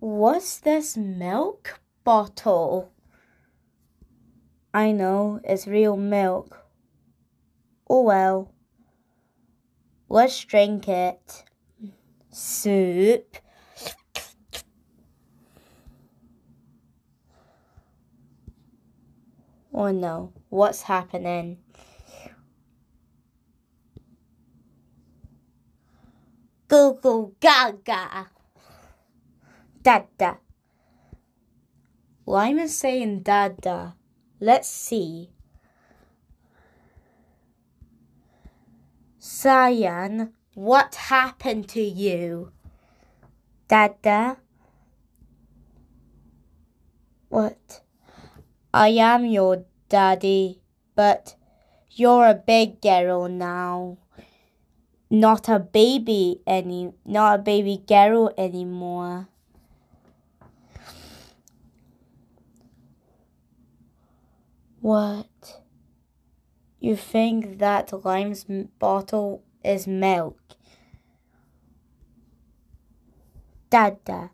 What's this milk bottle? I know, it's real milk. Oh well. Let's drink it. Soup. Oh no, what's happening? Goo goo gaga. Dada. Is saying dada. Let's see. Cyan, what happened to you? Dada? What? I am your daddy, but you're a big girl now. Not a baby any not a baby girl anymore. What? You think that Lime's bottle is milk? Dada.